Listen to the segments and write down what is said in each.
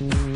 Mm-hmm.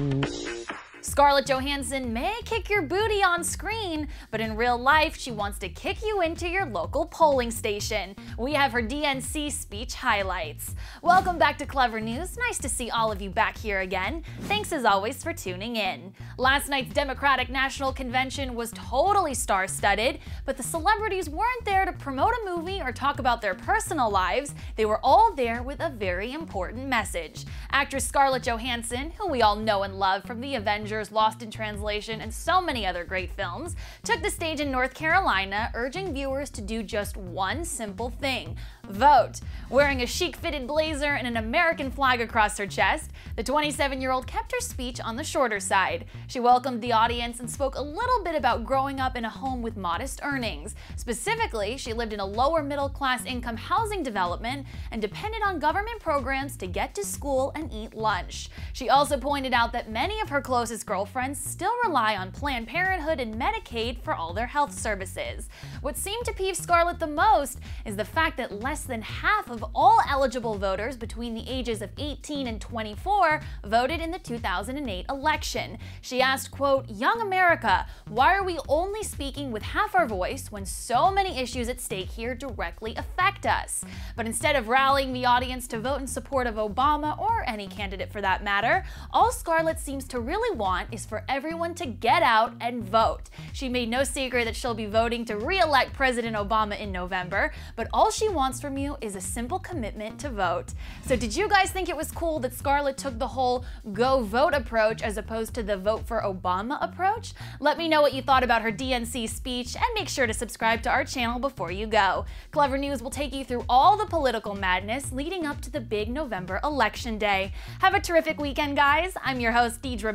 Scarlett Johansson may kick your booty on screen, but in real life, she wants to kick you into your local polling station. We have her DNC speech highlights. Welcome back to Clevver News. Nice to see all of you back here again. Thanks as always for tuning in. Last night's Democratic National Convention was totally star studded, but the celebrities weren't there to promote a movie or talk about their personal lives. They were all there with a very important message. Actress Scarlett Johansson, who we all know and love from the Avengers Lost in Translation, and so many other great films, took the stage in North Carolina, urging viewers to do just one simple thing vote. Wearing a chic fitted blazer and an American flag across her chest, the 27 year old kept her speech on the shorter side. She welcomed the audience and spoke a little bit about growing up in a home with modest earnings. Specifically, she lived in a lower middle class income housing development and depended on government programs to get to school and eat lunch. She also pointed out that many of her closest girlfriends still rely on Planned Parenthood and Medicaid for all their health services. What seemed to peeve Scarlett the most is the fact that less than half of all eligible voters between the ages of 18 and 24 voted in the 2008 election. She asked, quote, Young America, why are we only speaking with half our voice when so many issues at stake here directly affect us? But instead of rallying the audience to vote in support of Obama or any candidate for that matter, all Scarlett seems to really want is for everyone to get out and vote. She made no secret that she'll be voting to re-elect President Obama in November, but all she wants from you is a simple commitment to vote. So did you guys think it was cool that Scarlett took the whole go vote approach as opposed to the vote for Obama approach? Let me know what you thought about her DNC speech and make sure to subscribe to our channel before you go. Clevver News will take you through all the political madness leading up to the big November election day. Have a terrific weekend, guys. I'm your host, Deidre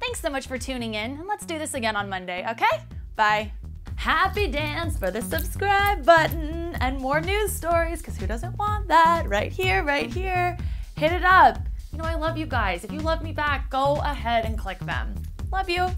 Thanks so much for tuning in, and let's do this again on Monday, okay? Bye. Happy dance for the subscribe button and more news stories, because who doesn't want that? Right here, right here. Hit it up. You know, I love you guys. If you love me back, go ahead and click them. Love you.